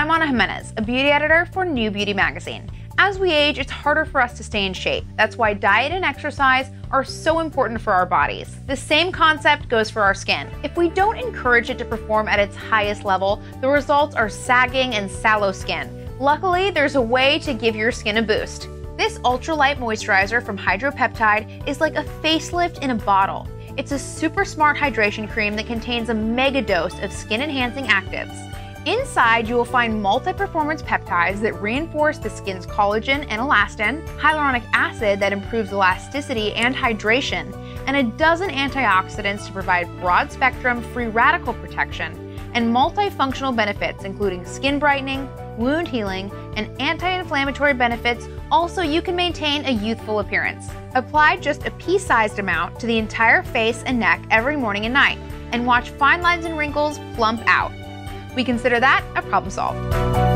I'm Ana Jimenez, a beauty editor for New Beauty Magazine. As we age, it's harder for us to stay in shape. That's why diet and exercise are so important for our bodies. The same concept goes for our skin. If we don't encourage it to perform at its highest level, the results are sagging and sallow skin. Luckily, there's a way to give your skin a boost. This ultralight moisturizer from Hydropeptide is like a facelift in a bottle. It's a super smart hydration cream that contains a mega dose of skin enhancing actives. Inside, you will find multi performance peptides that reinforce the skin's collagen and elastin, hyaluronic acid that improves elasticity and hydration, and a dozen antioxidants to provide broad spectrum free radical protection, and multifunctional benefits including skin brightening, wound healing, and anti inflammatory benefits. Also, you can maintain a youthful appearance. Apply just a pea sized amount to the entire face and neck every morning and night, and watch fine lines and wrinkles plump out. We consider that a problem solved.